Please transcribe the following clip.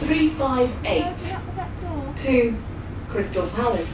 358 to Crystal Palace.